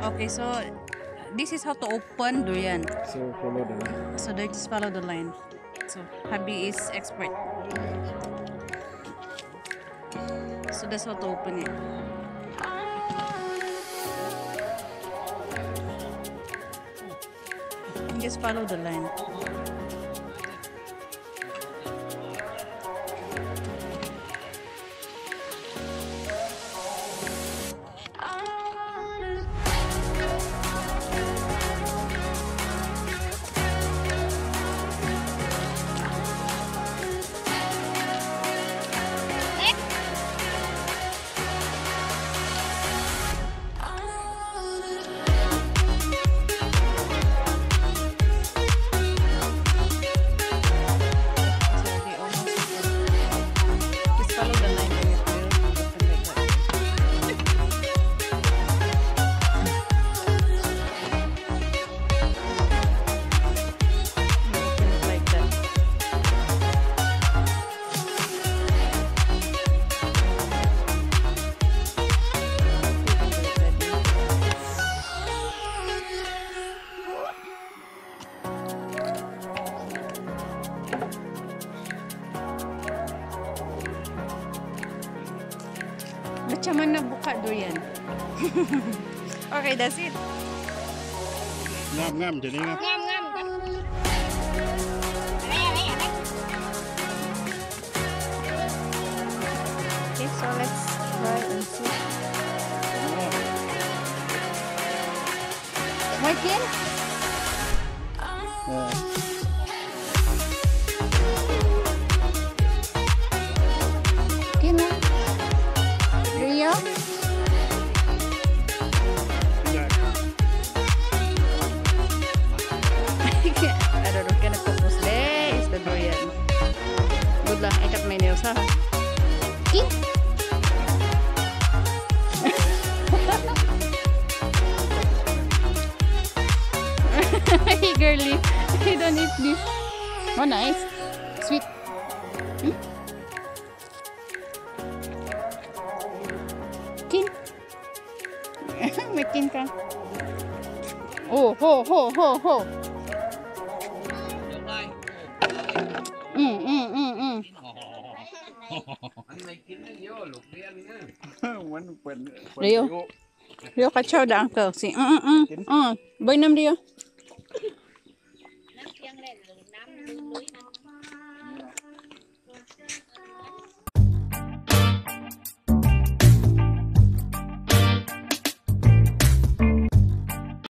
Okay, so this is how to open durian. So follow the line. So they just follow the line. So hubby is expert. So that's how to open it. Just follow the line. macam mana buka durian. okay, that's it. Ngam-ngam jadi ni. Ngam-ngam. Okay, so let's try and see. Working? Yeah. Ha? Kin? hey, girly. I don't eat this. Oh, nice. Sweet. Hmm? Kin? May kin ka. Oh, ho, ho, ho, ho. Rio, Río. Digo... Río cachao danco, sí. Uh, uh, uh. Voy nam Río.